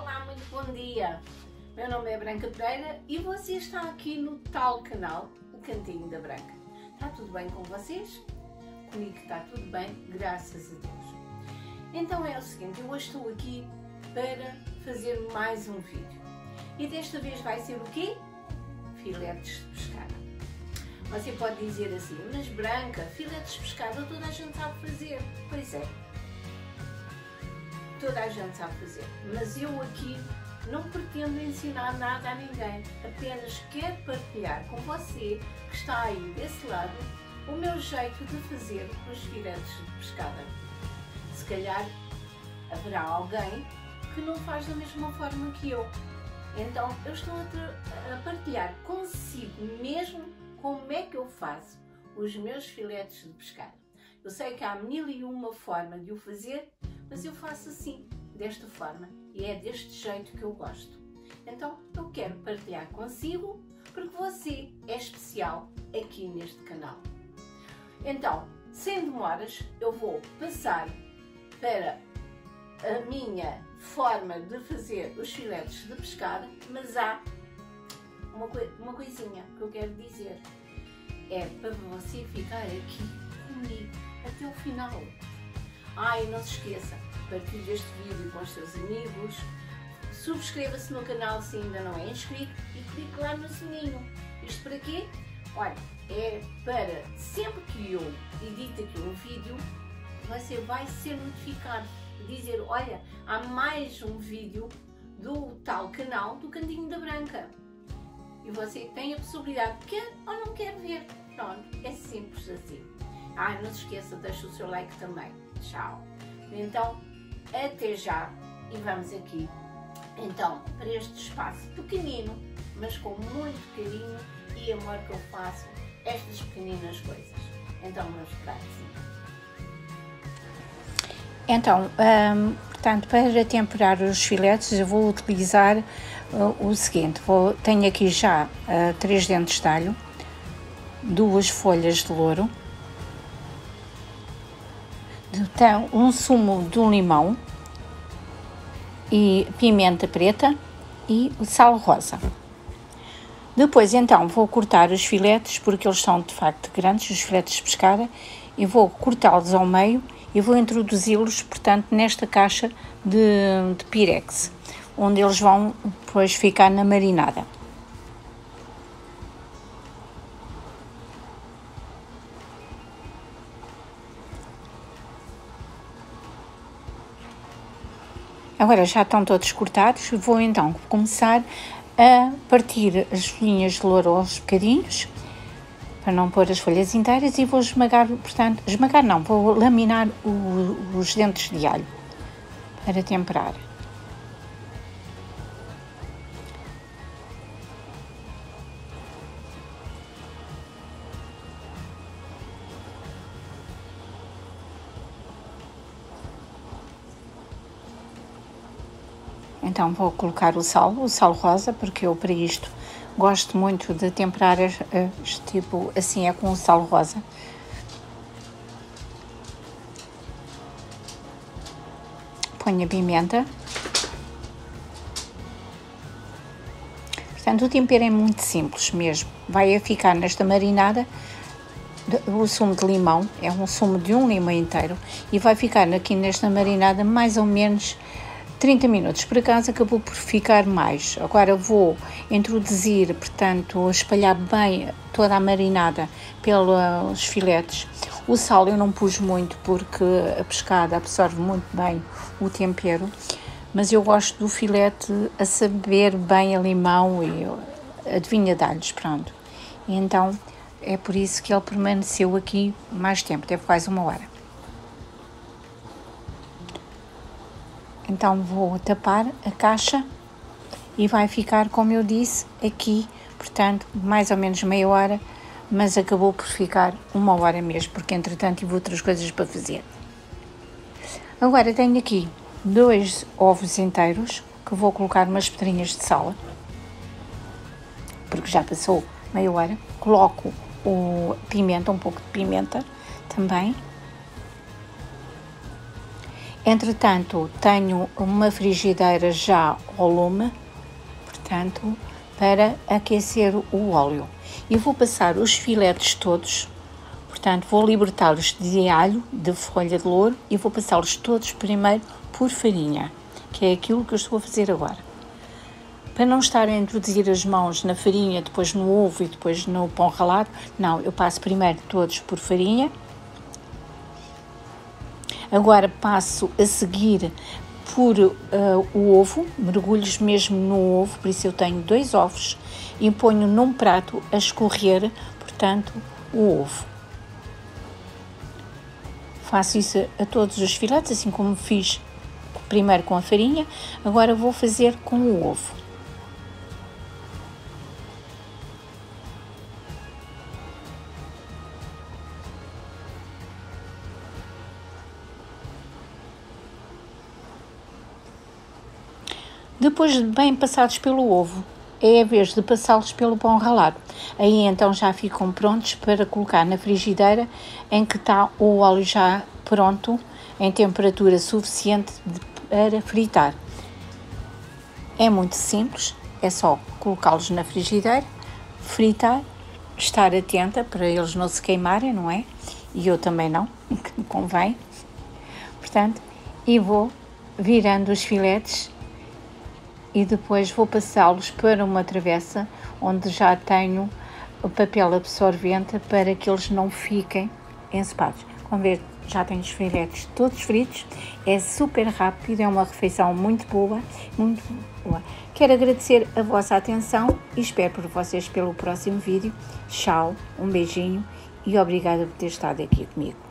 Olá, muito bom dia! Meu nome é Branca Pereira e você está aqui no tal canal, o Cantinho da Branca. Está tudo bem com vocês? Comigo está tudo bem, graças a Deus. Então é o seguinte, eu hoje estou aqui para fazer mais um vídeo. E desta vez vai ser o quê? Filetes de pescada. Você pode dizer assim, mas Branca, filetes de pescada toda a gente sabe fazer. Pois é, toda a gente sabe fazer. Mas eu aqui não pretendo ensinar nada a ninguém, apenas quero partilhar com você que está aí desse lado o meu jeito de fazer os filetes de pescada. Se calhar haverá alguém que não faz da mesma forma que eu. Então eu estou a, partilhar consigo mesmo como é que eu faço os meus filetes de pescada. Eu sei que há mil e uma forma de o fazer, mas eu faço assim, desta forma, e é deste jeito que eu gosto. Então eu quero partilhar consigo porque você é especial aqui neste canal. Então, sem demoras, eu vou passar para a minha forma de fazer os filetes de pescada, mas há uma, uma coisinha que eu quero dizer. É para você ficar aqui comigo até o final. Ai, não se esqueça, partilhe este vídeo com os seus amigos, subscreva-se no canal se ainda não é inscrito e clique lá no sininho. Isto para quê? Olha, é para sempre que eu edito aqui um vídeo, você vai ser notificado. Dizer, olha, há mais um vídeo do tal canal do Cantinho da Branca. E você tem a possibilidade, quer ou não quer ver. Pronto, é simples assim. Ah, não se esqueça, deixa o seu like também. Tchau. Então, até já e vamos aqui então para este espaço pequenino, mas com muito carinho e amor que eu faço estas pequeninas coisas. Então vamos para Então, hum, portanto, para temperar os filetes eu vou utilizar uh, o seguinte, vou, tenho aqui já uh, três dentes de alho, duas folhas de louro, então, um sumo de um limão e pimenta preta e sal rosa. Depois, então, vou cortar os filetes, porque eles são de facto grandes, os filetes de pescada, e vou cortá-los ao meio e vou introduzi-los, portanto, nesta caixa de, de pirex, onde eles vão depois ficar na marinada. Agora já estão todos cortados, vou então começar a partir as folhinhas de louro aos bocadinhos, para não pôr as folhas inteiras e vou esmagar, portanto, esmagar não, vou laminar o, os dentes de alho para temperar. Então vou colocar o sal, o sal rosa, porque eu para isto gosto muito de temperar este tipo assim, é com o sal rosa. Ponho a pimenta. Portanto, o tempero é muito simples mesmo. Vai a ficar nesta marinada o sumo de limão, é um sumo de um limão inteiro, e vai ficar aqui nesta marinada mais ou menos 30 minutos. Por acaso acabou por ficar mais. Agora vou introduzir, portanto, espalhar bem toda a marinada pelos filetes. O sal eu não pus muito porque a pescada absorve muito bem o tempero, mas eu gosto do filete a saber bem a limão e adivinha de alhos, pronto. Então é por isso que ele permaneceu aqui mais tempo, teve quase uma hora. Então vou tapar a caixa e vai ficar, como eu disse, aqui, portanto, mais ou menos meia hora, mas acabou por ficar uma hora mesmo, porque entretanto tive outras coisas para fazer. Agora tenho aqui dois ovos inteiros, que vou colocar umas pedrinhas de sal, porque já passou meia hora. Coloco o pimenta, um pouco de pimenta também, Entretanto, tenho uma frigideira já ao lume, portanto, para aquecer o óleo. E vou passar os filetes todos, portanto, vou libertá-los de alho, de folha de louro e vou passá-los todos primeiro por farinha, que é aquilo que eu estou a fazer agora. Para não estar a introduzir as mãos na farinha, depois no ovo e depois no pão ralado, não, eu passo primeiro todos por farinha. Agora passo a seguir por uh, o ovo, mergulhos mesmo no ovo, por isso eu tenho dois ovos e ponho num prato a escorrer, portanto, o ovo. Faço isso a todos os filetes, assim como fiz primeiro com a farinha, agora vou fazer com o ovo. Depois de bem passados pelo ovo, é a vez de passá-los pelo pão ralado. Aí então já ficam prontos para colocar na frigideira em que está o óleo já pronto em temperatura suficiente para fritar. É muito simples, é só colocá-los na frigideira, fritar, estar atenta para eles não se queimarem, não é? E eu também não, que convém. Portanto, e vou virando os filetes e depois vou passá-los para uma travessa onde já tenho o papel absorvente para que eles não fiquem encepados. Como ver, já tenho os filetes todos fritos, é super rápido, é uma refeição muito boa, muito boa. Quero agradecer a vossa atenção e espero por vocês pelo próximo vídeo. Tchau, um beijinho e obrigada por ter estado aqui comigo.